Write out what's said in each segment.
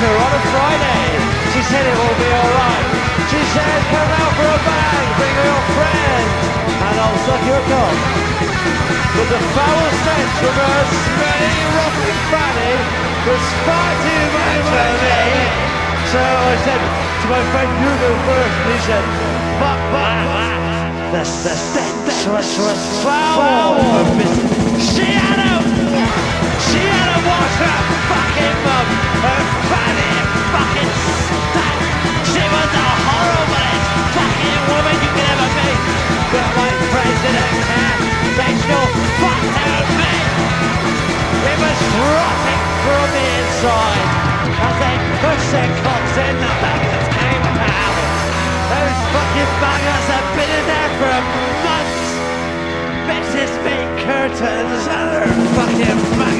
her on a Friday. She said it will be alright. She said, come out for a bang, bring your friend, and I'll suck your cock. But the foul stench from her smelly, rotting fanny was far too much for me. So I said to my friend, you go first, and he said, but, but, but, the, the stench was, was foul. She her me. It was rotting from the inside as they pushed their in the back of the pal. Those fucking buggers have been in there for months. Mrs. Big curtains fucking.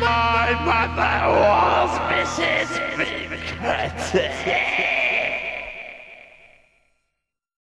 My mother was Mrs. Big.